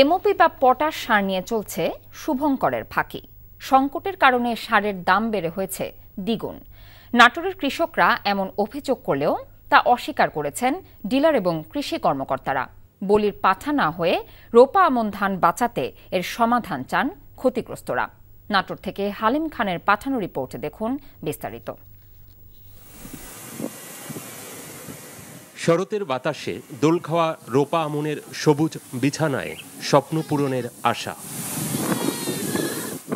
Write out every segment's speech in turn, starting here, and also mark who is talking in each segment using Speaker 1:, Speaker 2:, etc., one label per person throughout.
Speaker 1: MOP বা potash সার নিয়ে চলছে শুভঙ্করের ফাঁকি। সংকটের কারণে সারের দাম বেড়ে হয়েছে দ্বিগুণ। নাটোরের কৃষকরা এমন অভিযোগ করলেও তা অস্বীকার করেছেন ডিলার এবং কৃষি কর্মকর্তারা। বলির পাঠা না হয়ে রোপা আমন ধান বাঁচাতে এর সমাধান চান ক্ষতিগ্রস্তরা। নাটোর থেকে হালিম খানের পাঠানো রিপোর্টে দেখুন বিস্তারিত।
Speaker 2: শরতের বাতাসে দোল খাওয়া রোপা আমনের সবুজ বিছানায় স্বপ্ন পূরণের আশা।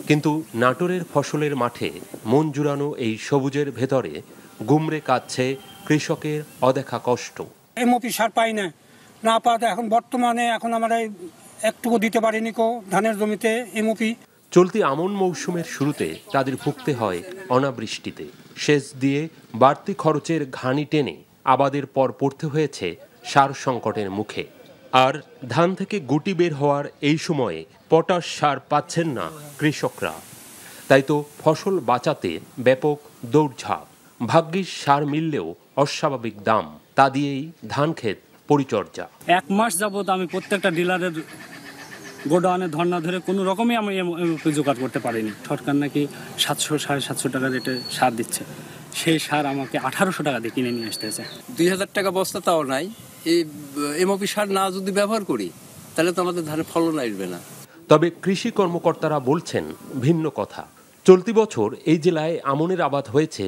Speaker 2: কিন্তু নাটোরের ফসলের মাঠে মন জুড়ানো এই সবুজের ভেতরে গুমরে কাঁদছে কৃষকের অদেখা কষ্ট।
Speaker 3: এমওপি সার পাই না। না পাওয়াতে এখন বর্তমানে এখন আমরা একটুকু দিতে পারিনি কো ধানের জমিতে এমওপি
Speaker 2: চলতি আমন মৌসুমের শুরুতে তাদের ভুগতে হয় অনাবৃষ্টিতে। সেচ দিয়ে বাড়তি খরচের ঘানি টেনে আবাদের পর পড়তে হয়েছে সার সংকটের মুখে। আর ধান থেকে গুটি বের হওয়ার এই সময়ে পটাশ সার পাচ্ছেন না কৃষকরা। তাই তো ফসল বাঁচাতে ব্যাপক দৌড়ঝাঁপ। ভাগ্যিস সার মিললেও অস্বাভাবিক দাম। তা দিয়েই ধান ক্ষেত পরিচর্যা।
Speaker 4: এক মাস যাবত আমি প্রত্যেকটা ডিলারের গোডাউনে ধর্না ধরে কোনো রকমই আমি জোগাড় করতে পারিনি। সরকার নাকি সাতশো, সাড়ে সাতশো টাকা রেটে সার দিচ্ছে। সেই সার আমাকে আঠারোশো টাকা দিয়ে কিনে নিয়ে আসতেছে।
Speaker 5: দুই হাজার টাকা বস্তা তাও নাই। এই এমওপি সার না যদি ব্যবহার করি তাহলে তো আমাদের ধানের ফলন আসবে না।
Speaker 2: তবে কৃষি কর্মকর্তারা বলছেন ভিন্ন কথা। চলতি বছর এই জেলায় আমনের আবাদ হয়েছে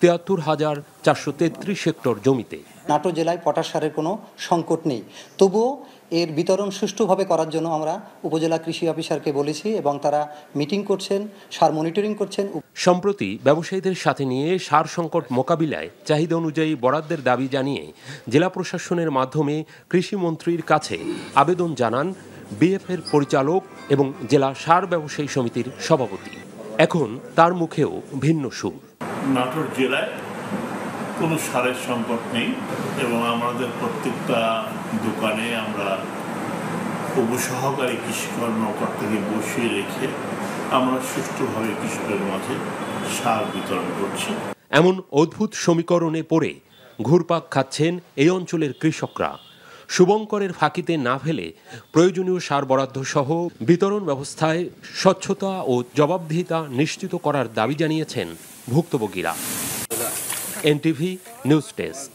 Speaker 2: তিয়াত্তর হাজার চারশো তেত্রিশ হেক্টর জমিতে।
Speaker 6: নাটো জেলায় পটাশ সারের কোনো সংকট নেই। তবুও এর বিতরণ সুষ্ঠুভাবে করার জন্য আমরা উপজেলা কৃষি অফিসারকে বলেছি এবং তারা মিটিং করছেন সার মনিটরিং করছেন।
Speaker 2: সম্প্রতি ব্যবসায়ীদের সাথে নিয়ে সার সংকট মোকাবিলায় চাহিদা অনুযায়ী বরাদ্দের দাবি জানিয়ে জেলা প্রশাসনের মাধ্যমে কৃষিমন্ত্রীর কাছে আবেদন জানান বিএফের পরিচালক এবং জেলা সার ব্যবসায়ী সমিতির সভাপতি। এখন তার মুখেও ভিন্ন সুর।
Speaker 7: নাটোর জেলায় কোনো সারের সংকট নেই এবং আমাদের প্রত্যেকটা দোকানে আমরা উপসহকারী কৃষি কর্মকর্তাকে বসিয়ে রেখে আমরা সুষ্ঠুভাবে কৃষকের মাঝে সার বিতরণ করছি।
Speaker 2: এমন অদ্ভুত সমীকরণে পড়ে ঘুরপাক খাচ্ছেন এই অঞ্চলের কৃষকরা। শুভঙ্করের ফাঁকিতে না ফেলে প্রয়োজনীয় সার বরাদ্দ সহ বিতরণ ব্যবস্থায় স্বচ্ছতা ও জবাবদিহিতা নিশ্চিত করার দাবি জানিয়েছেন ভুক্তভোগীরা। NTV news desk